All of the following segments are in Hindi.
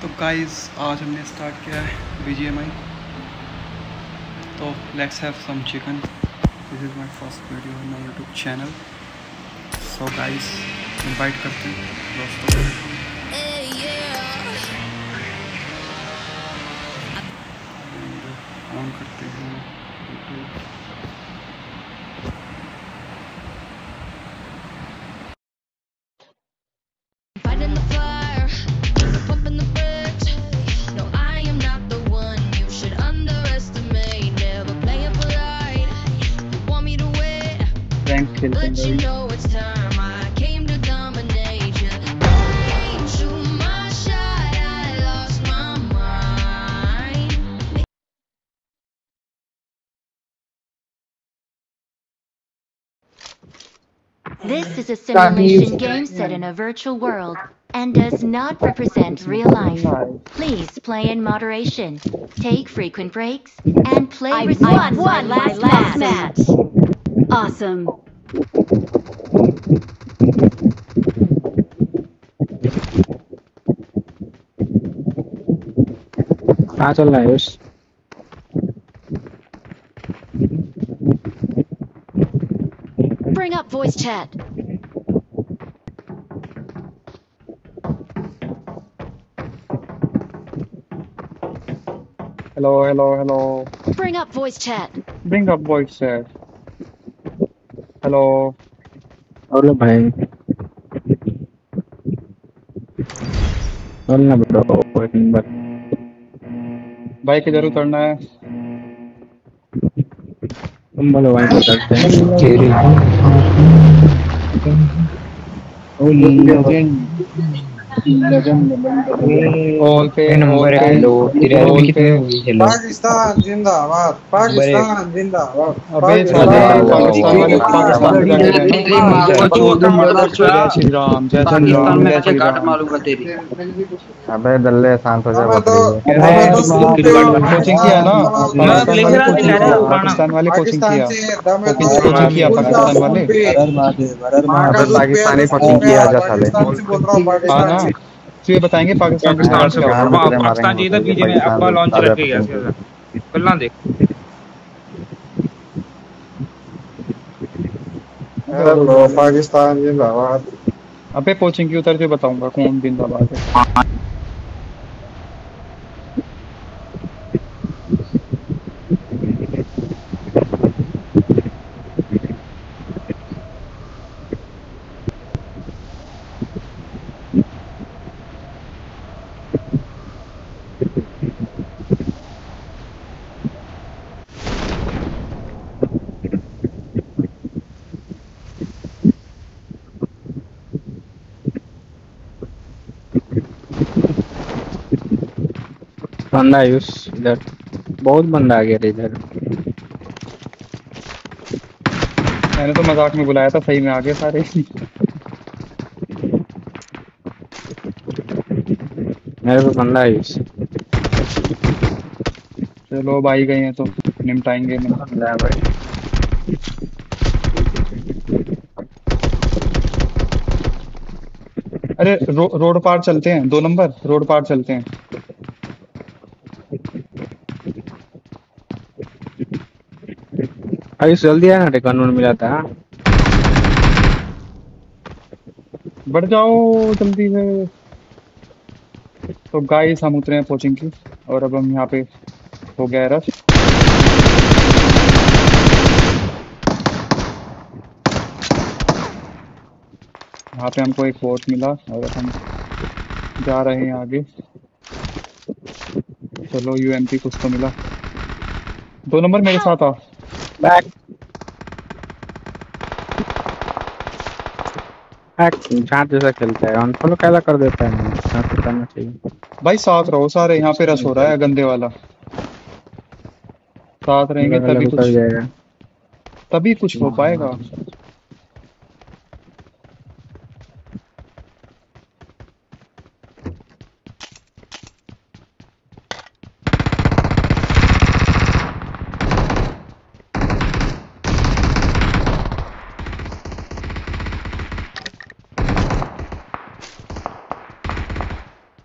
तो गाइस आज हमने स्टार्ट किया है बी तो let's have some chicken this is my first video on my YouTube channel so guys invite करते हैं दोस्तों ऑन करते हैं YouTube This is a simulation game set in a virtual world and does not represent real life. Please play in moderation, take frequent breaks, and play I responsibly. won my last match. Awesome. कहाँ चल रहा है Yash Bring up voice chat. Hello hello hello Bring up voice chat. Bring up voice chat hello बोलो भाई बोलना ब्रो एक नंबर भाई किधर उतरना है तुम बोलो भाई तो करते हैं ऑल पे नंबर ऑल पे हेलो तेरे आदमी पे हेलो पाकिस्तान जिंदाबाद पाकिस्तान जिंदाबाद अबे साले पाकिस्तान वाले पाकिस्तान में गाड़ी रहना जय श्री राम जय श्री राम जय श्री राम अबे दल्ले शांत हो जा तो बकरी तो कोचिंग किया ना। पाकिस्तान वाले कोचिंग किया पाकिस्तान वाले कोचिंग किया। कोचिंग किया पाकिस्तान वाले। अबे पाकिस्तानी कोचिंग किया जा साले हाँ ना। तो बताएँगे पाकिस्तान के पाकिस्तान साथ से पाकिस्तान जीता बीजे में अब्बा लॉन्च रख गया कल्ला देख। हेलो पाकिस्तान जिंदाबाद अबे कोचिंग की उतर के बताऊँगा कौन जिंदाबाद है। बंदा है यूस इधर। बहुत बंदा आ गया रे इधर। मैंने तो मज़ाक में बुलाया था सही में आ गए सारे। मेरे पे बंदा है यूस चलो भाई गए हैं तो निपटाएँगे। बंदा है भाई। अरे रो, रोड पार चलते हैं दो नंबर रोड पार चलते हैं। आयुष जल्दी आना रे कानून मिला था। बढ़ जाओ जल्दी से। तो गाइस हम उतरे हैं कोचिंग की और अब हम यहाँ पे हो गया है रश यहाँ पे हमको एक बोट मिला और अब हम जा रहे हैं आगे। चलो यूएमपी कुछ तो मिला। दो नंबर मेरे साथ आ। बैक बैक झांट जैसा खेलता है। अनफॉलो कैसा कर देता है। झांट तो करना चाहिए। भाई साथ रहो सारे यहाँ पे रस हो रहा है गंदे वाला। साथ रहेंगे तभी कुछ जाएगा। तभी कुछ हो पाएगा।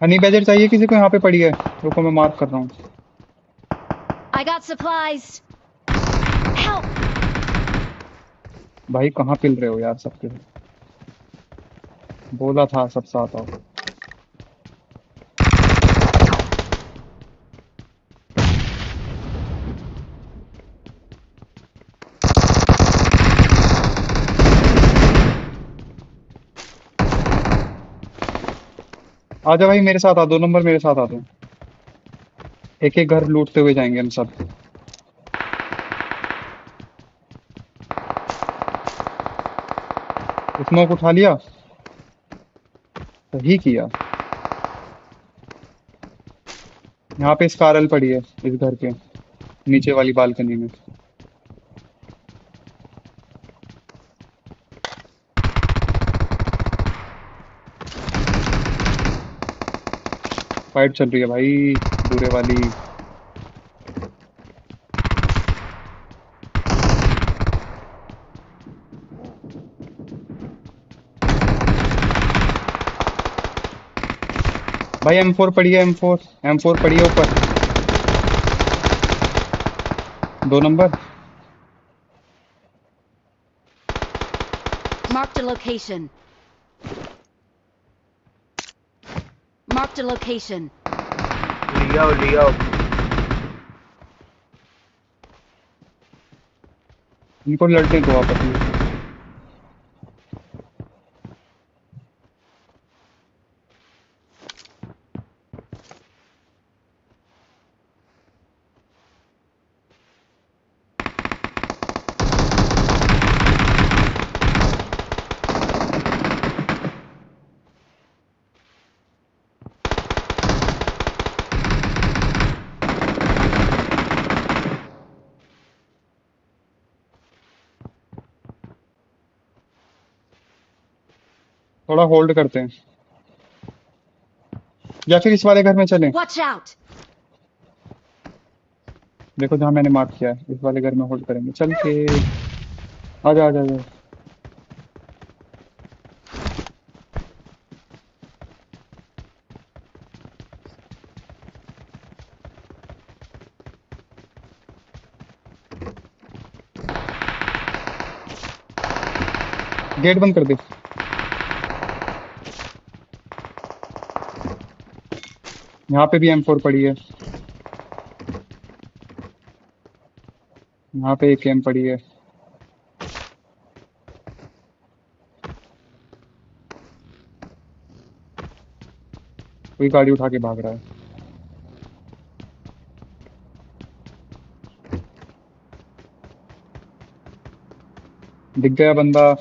हनी बैजर चाहिए किसी को? यहाँ पे पड़ी है। रुको मैं मार्क कर रहा हूँ। I got supplies. Help! भाई कहाँ पिल रहे हो यार सबके? बोला था सब साथ आओ। आजा भाई, मेरे साथ आ दो, नंबर मेरे साथ आ दो। एक एक घर लूटते हुए जाएँगे हम सब। स्मोक उठा लिया। सही किया। यहाँ पे स्कारल पड़ी है, इस घर के, नीचे वाली बालकनी में। फाइट चल रही है भाई, दूरे वाली। भाई एम फोर पड़ी है एम फोर एम फोर पड़ी है ऊपर। दो number. Marked a location. Marked a location. लिया लिया इनको लड़ने दो आपस थोड़ा होल्ड करते हैं। या फिर इस वाले घर में चलें। देखो जहाँ मैंने मार्क किया है इस वाले घर में होल्ड करेंगे। चल के। आजा आजा आजा गेट बंद कर दे। यहाँ पे भी एम फोर पड़ी है। यहाँ पे एक एम पड़ी है। कोई गाड़ी उठा के भाग रहा है। दिख गया बंदा।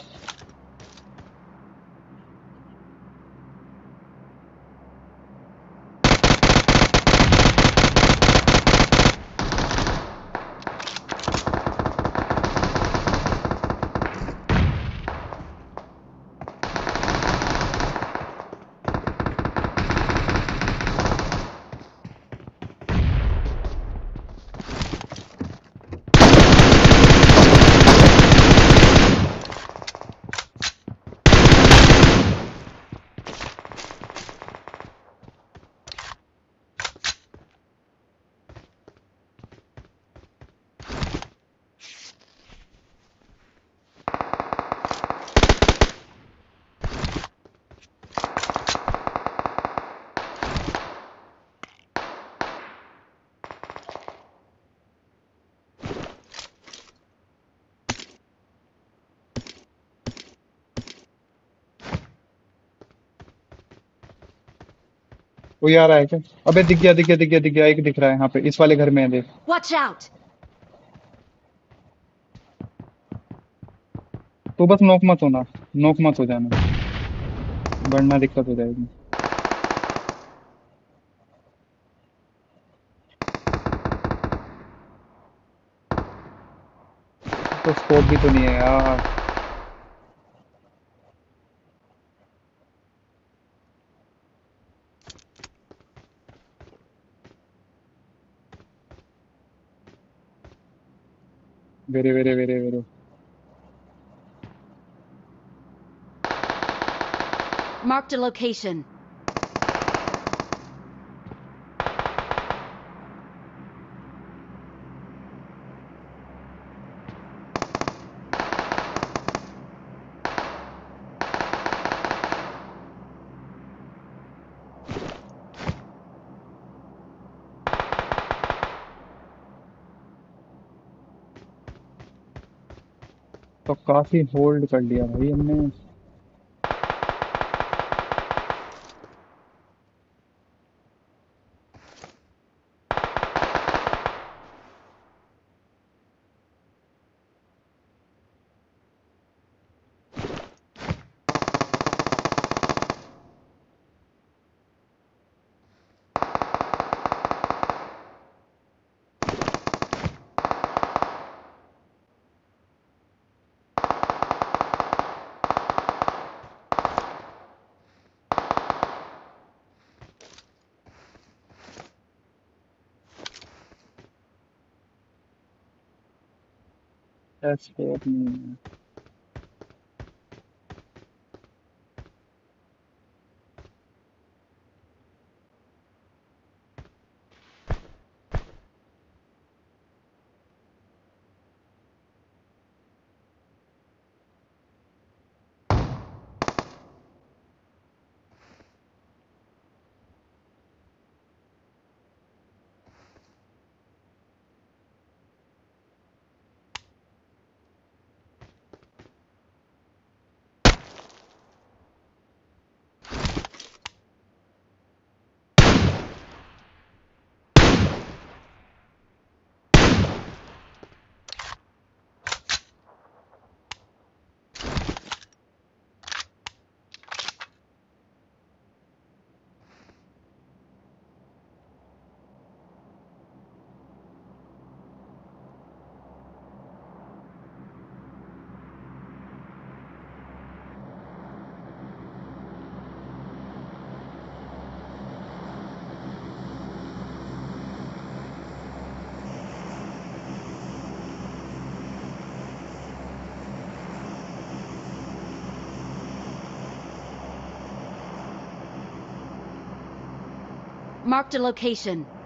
कोई आ रहा है क्या? अबे दिख गया दिख गया दिख गया दिख गया एक दिख रहा है यहाँ पे इस वाले घर में है देख। Out! तो बस नोक मत होना नोक मत हो जाना। बढ़ना दिक्कत हो जाएगी। तो स्कोप भी तो नहीं है यार। वेरे वेरे वेरे वेरे Marked a location. तो काफ़ी होल्ड कर लिया भाई हमने। एस्केप नहीं है Marked a location.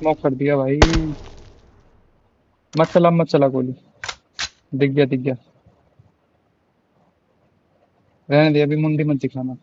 स्मोक कर दिया भाई। मत चला मत चला गोली। दिख गया दिख गया। रहने दे, अभी मुंडी मत दिखाना।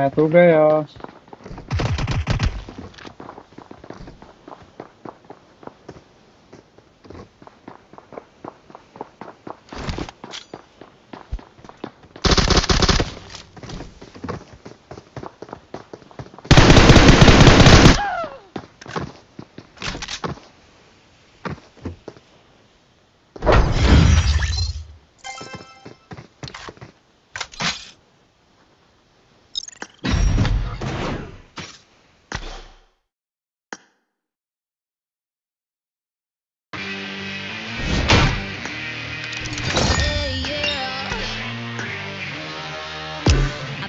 मैं तो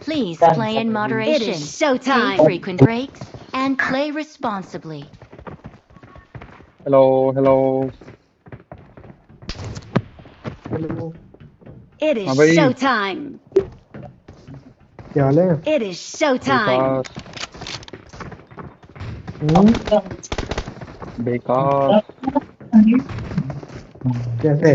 Please play in It moderation. is Take showtime. frequent breaks and play responsibly. Hello hello It is हाँ भाई। showtime. क्या हाल है It is showtime. बेकार बेकार कैसे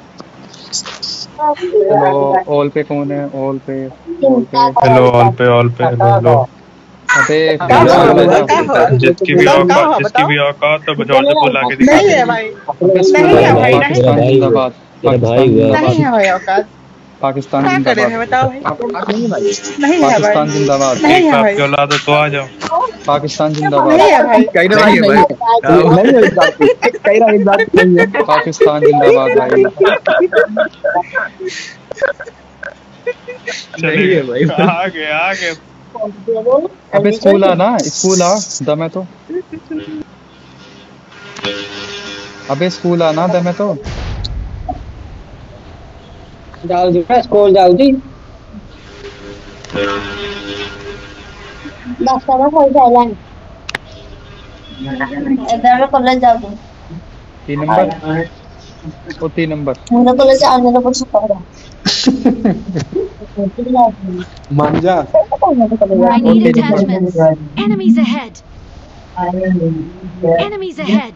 हेलो ऑल पे कौन है? ऑल पे हेलो ऑल पे ऑल पे हेलो अबे। जिसकी भी औकात जिसकी भी औकात तो बजा से बुला के दिखा नहीं है भाई नहीं है। भाई नहीं है भाई औकात। पाकिस्तान पाकिस्तान जिंदाबाद। तो पाकिस्तान जिंदाबाद। पाकिस्तान जिंदाबाद भाई। नहीं भाई। आ गए आ गए अबे स्कूल आ ना स्कूल आ दम है तो। अबे स्कूल आना दम है तो। डाल दिया स्कोर डाल दी। बस करो हो जाएगा इधर मैं कॉलेज डाल दूँ तीन नंबर? वो तीन नंबर? मेरा कॉलेज आने का कुछ पता है। मान जा। Enemies ahead. Enemies ahead.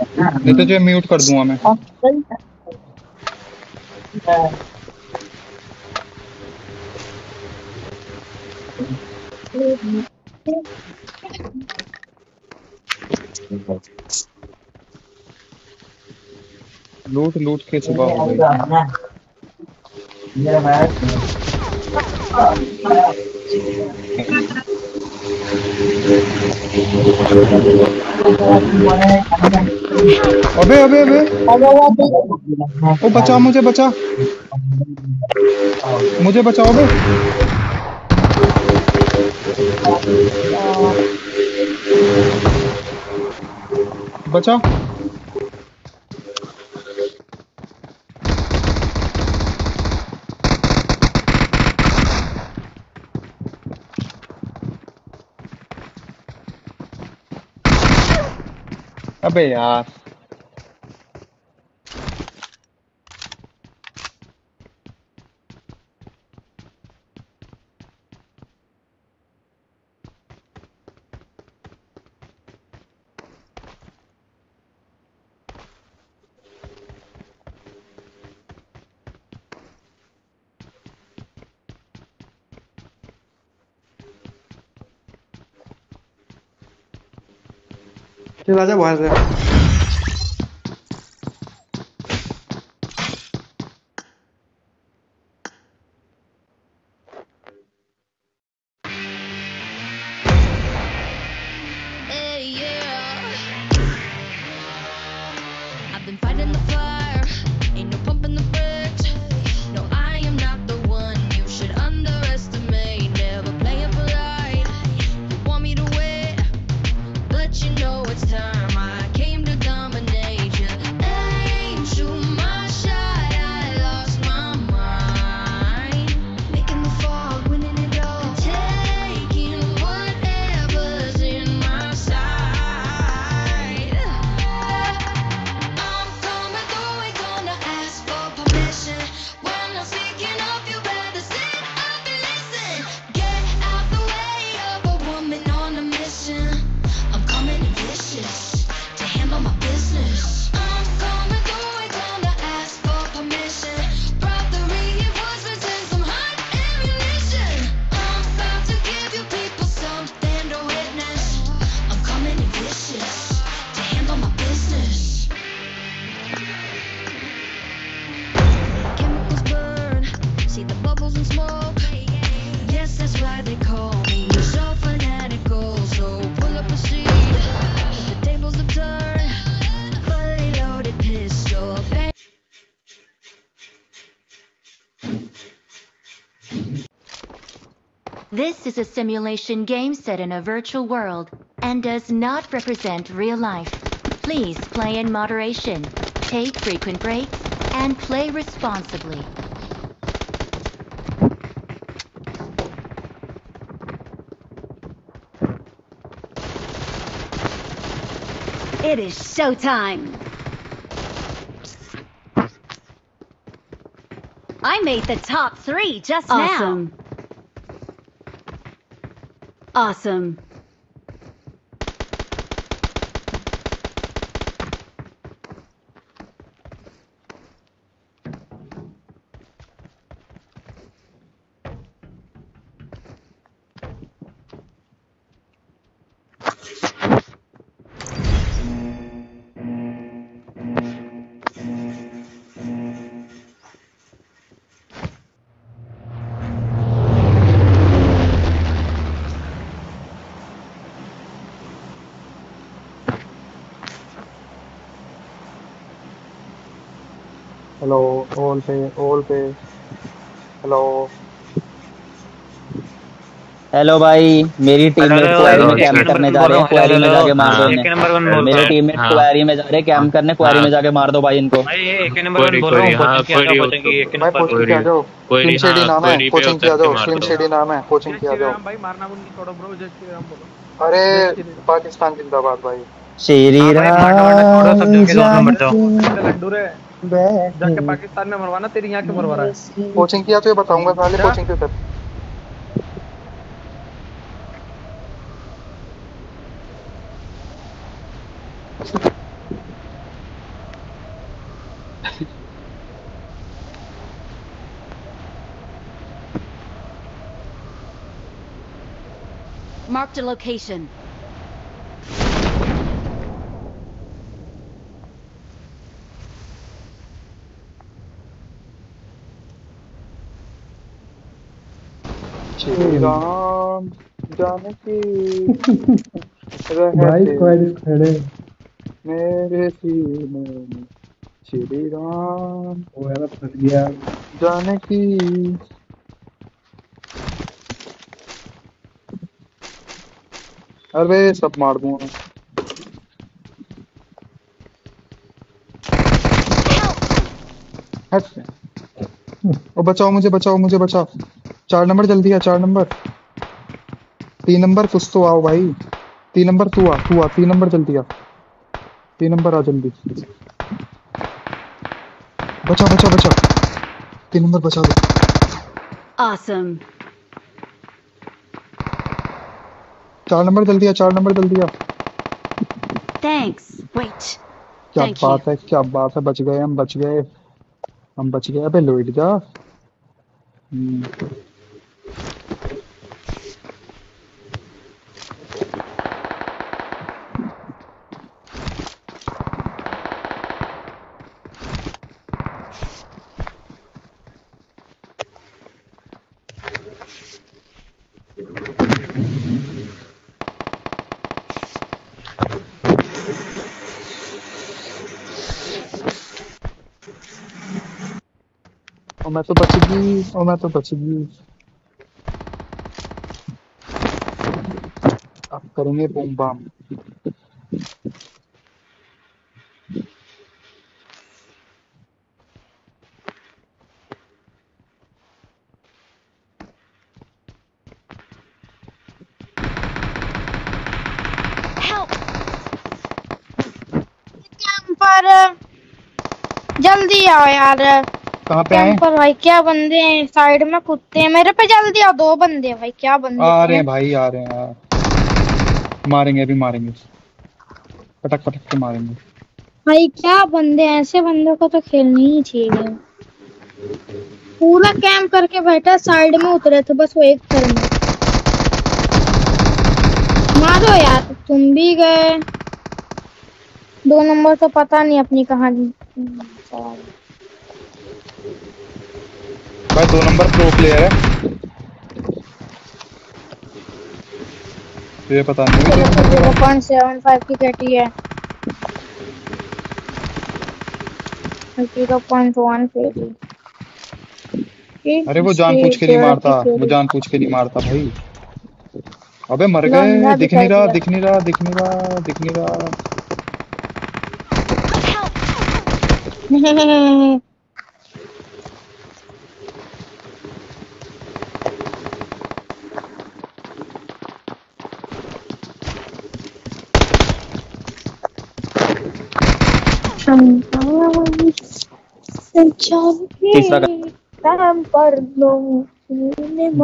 नहीं तो जो म्यूट कर दूँगा मैं। लूट लूट के सुबह हो। गई अबे अबे अबे। ओ बचा मुझे बचा। मुझे बचाओ बे बचा। अबे यार ये राजा बाहर से Hey, a simulation game set in a virtual world and does not represent real life. Please play in moderation, take frequent breaks, and play responsibly. It is showtime. I made the top three just Awesome. now. Awesome. Hello all पे ऑल पे हेलो हेलो भाई मेरी टीममेट हेलो, क्वारी में कैंप करने जा रहे हैं बोल क्वारी में जाके मार हाँ, दो एक नंबर वन इन्हें बोल मेरे हूँ। टीममेट हाँ। क्वारी में जा रहे हैं कैंप करने क्वारी हाँ। में जाके मार दो भाई इनको भाई एक नंबर वन बोल रहा हूँ कोचिंग की जाओ कोचिंग भाई कोचिंग किया जाओ कोई स्लिम शेडी हाँ, नाम है कोचिंग किया जाओ के शेडी नाम है कोचिंग किया जाओ भाई मारना बुंदी छोड़ो ब्रो जय श्री राम बोलो अरे पाकिस्तान जिंदाबाद भाई श्री राम तेरे लड्डू रे जाके पाकिस्तान में मरवाना तेरी यहाँ क्यों मरवा रहा है कोचिंग किया तो ये बताऊँगा पहले क्या? कोचिंग के कर Marked a location. Shri Ram Janaki भाई स्क्वाड खड़े। मेरे सीने में श्री राम वो यार फंस गया। जानकी। अरे सब मार दूँगा हट। ओ बचाओ मुझे बचाओ मुझे बचाओ। चार नंबर जल्दी आ चार नंबर। तीन नंबर कुछ तो आओ भाई। तीन नंबर तू आ तू आ तीन नंबर जल्दी आ। तीन नंबर आ जल्दी। बचा बचा बचा। तीन नंबर बचा दो। Awesome. चार नंबर जल्दी आ चार नंबर जल्दी आ। Thanks. Wait. क्या Thank you. बात है क्या बात है बच गए हम बच गए। हम बच गए अबे लोइड जा। हम्म, मैं तो बच गई और मैं तो बच गई अब करेंगे बूम बाम जल्दी आओ यार कहाँ पे आए? पर भाई क्या बंदे हैं? साइड में कुत्ते हैं। मेरे पे जल्दी आओ दो बंदे हैं भाई क्या बंदे आ रहे हैं? भाई आ रहे हैं मारेंगे अभी मारेंगे। पटक पटक के मारेंगे। भाई क्या बंदे हैं? ऐसे बंदों को तो खेलनी ही चाहिए। पूरा कैंप करके बैठा साइड में उतरे थे बस वो एक घर में। मारो यार तुम भी गए। दो नंबर तो पता नहीं अपनी कहानी भाई दो नंबर प्रो प्लेयर है। ये पता नहीं। पॉइंट सेवन फाइव की कैटी है। अरे वो जान पूछ के नहीं मारता वो जान पूछ के नहीं मारता भाई। अबे मर गए दिख नहीं रहा दिख नहीं रहा दिख नहीं रहा दिख नहीं रहा। तीसरा दो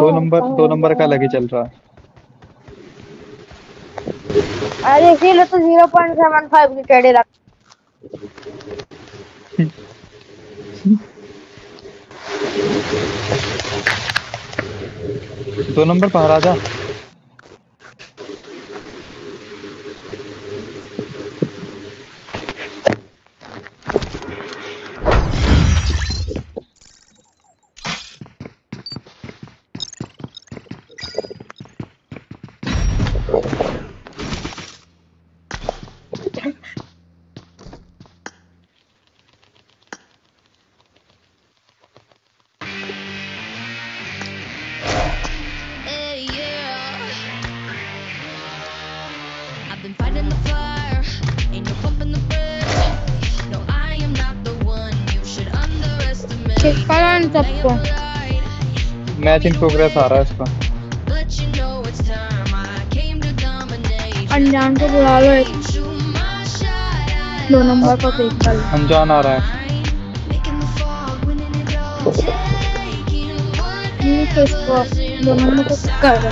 दो नंबर दो नंबर का अलग ही चल रहा। अरे इसीलिए तो ज़ीरो पॉइंट सेवन फाइव की रख। दो नंबर पर आ सबको मैच इन प्रोग्रेस आ रहा है इसका. अनजान को बुला लो एक। दो नंबर पर पिक कर अनजान आ रहा है। ये तो इसको दो नंबर को कर दो